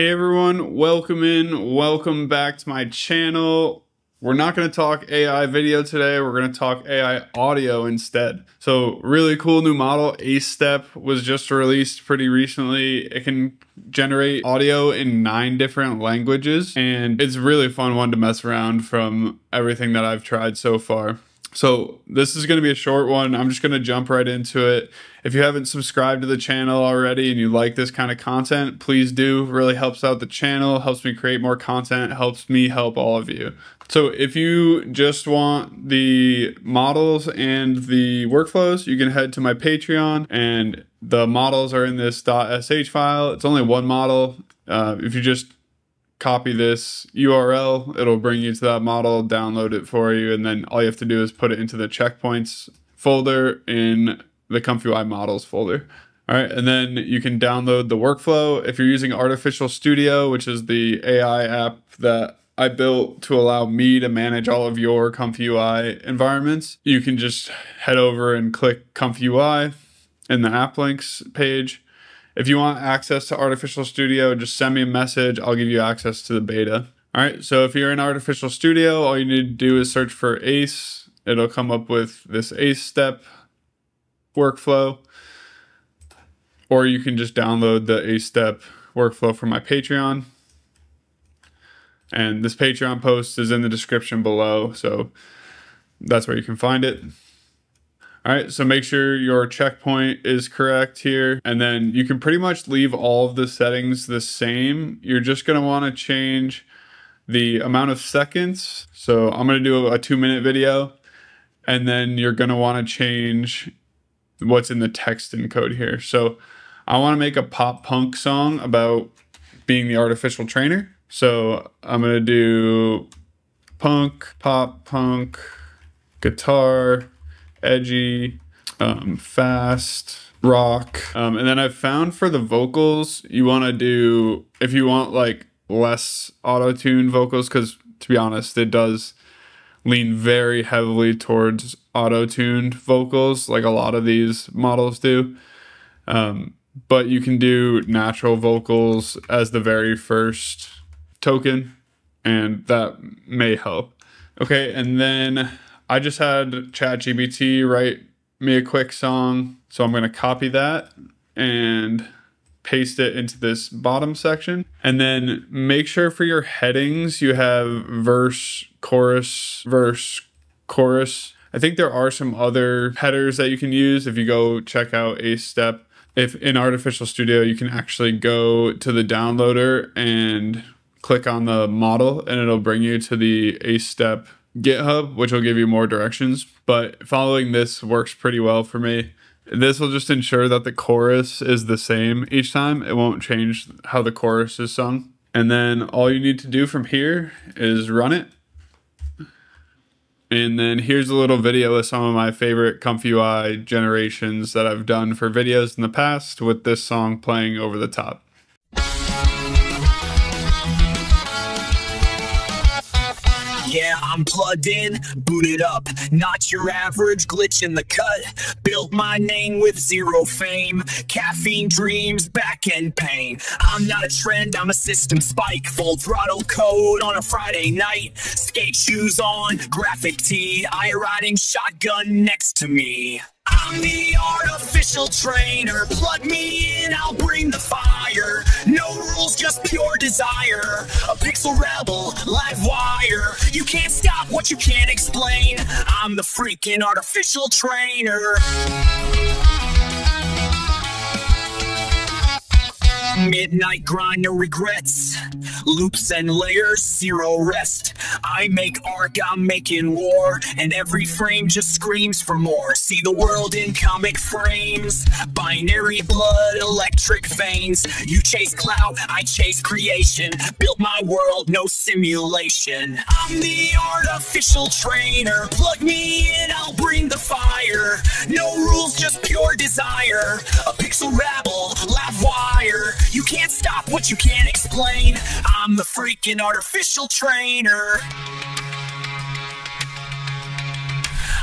Hey everyone, welcome in, welcome back to my channel. We're not to talk AI video today, we're to talk AI audio instead. So really cool new model, ACE-Step was just released pretty recently. It can generate audio in nine different languages and it's really fun one to mess around from everything that I've tried so far. So this is going to be a short one. I'm just going to jump right into it. If you haven't subscribed to the channel already and you like this kind of content, please do. It really helps out the channel, helps me create more content, helps me help all of you. So if you just want the models and the workflows, you can head to my Patreon and the models are in this .sh file. It's only one model. Uh, if you just copy this URL, it'll bring you to that model, download it for you, and then all you have to do is put it into the checkpoints folder in the ComfyUI models folder. All right, and then you can download the workflow. If you're using ArtOfficial Studio, which is the AI app that I built to allow me to manage all of your ComfyUI environments, you can just head over and click ComfyUI in the app links page if you want access to ArtOfficial Studio, just send me a message. I'll give you access to the beta. All right, so if you're in ArtOfficial Studio, all you need to do is search for ACE. It'll come up with this ACE-Step workflow. Or you can just download the ACE-Step workflow from my Patreon. And this Patreon post is in the description below, so that's where you can find it. All right, so make sure your checkpoint is correct here. And then you can pretty much leave all of the settings the same. You're just gonna wanna change the amount of seconds. So I'm gonna do a two minute video and then you're gonna wanna change what's in the text encode here. So I wanna make a pop punk song about being the ArtOfficial trainer. So I'm gonna do punk, pop punk, guitar, edgy, um, fast, rock. Um, and then I've found for the vocals, you want to do, if you want like less auto tune vocals, because to be honest, it does lean very heavily towards auto tuned vocals, like a lot of these models do. Um, but you can do natural vocals as the very first token, and that may help. Okay, and then I just had ChatGPT write me a quick song. So I'm going to copy that and paste it into this bottom section. And then make sure for your headings you have verse, chorus, verse, chorus. I think there are some other headers that you can use if you go check out a ACE-Step. If in ArtOfficial Studio, you can actually go to the downloader and click on the model and it'll bring you to the ACE-Step GitHub, which will give you more directions. But following this works pretty well for me. This will just ensure that the chorus is the same each time. It won't change how the chorus is sung. And then all you need to do from here is run it. And then here's a little video of some of my favorite ComfyUI generations that I've done for videos in the past with this song playing over the top. I'm plugged in, booted up. Not your average glitch in the cut. Built my name with zero fame. Caffeine dreams, back end pain. I'm not a trend, I'm a system spike. Full throttle code on a Friday night. Skate shoes on, graphic tee. I riding shotgun next to me. I'm the artificial trainer. Plug me in, I'll bring the fire. No rules, just pure desire. A pixel rebel, what you can't explain. I'm the freaking artificial trainer. Midnight grind, no regrets. Loops and layers, zero rest. I make art, I'm making war, and every frame just screams for more. See the world in comic frames, binary blood, electric veins. You chase clout, I chase creation. Built my world, no simulation. I'm the artificial trainer. Plug me in, I'll bring the fire. No rules, just pure desire. A pixel rabble, laugh what you can't explain. I'm the freaking artificial trainer.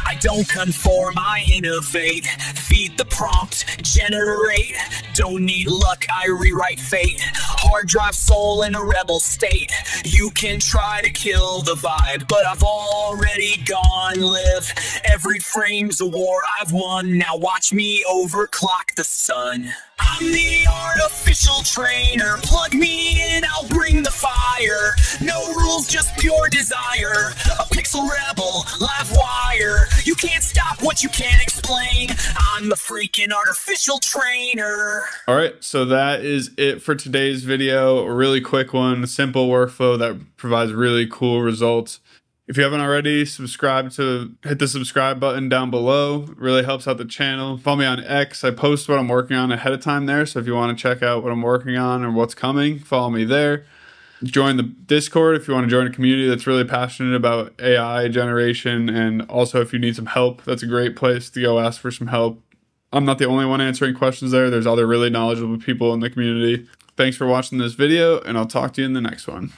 I don't conform, I innovate. Feed the prompt, generate. Don't need luck, I rewrite fate. Hard drive soul in a rebel state. You can try to kill the vibe, but I've already gone live. Every frame's a war I've won. Now watch me overclock the sun. I'm the artificial trainer. Plug me in, I'll bring the fire. No rules, just pure desire. A pixel rebel, live wire. You can't stop what you can't explain. I'm the freaking artificial trainer. All right, so that is it for today's video. A really quick one, simple workflow that provides really cool results. If you haven't already, subscribe to hit the subscribe button down below. It really helps out the channel. Follow me on X. I post what I'm working on ahead of time there. So if you want to check out what I'm working on or what's coming, follow me there. Join the Discord if you want to join a community that's really passionate about AI generation. And also, if you need some help, that's a great place to go ask for some help. I'm not the only one answering questions there. There's other really knowledgeable people in the community. Thanks for watching this video, and I'll talk to you in the next one.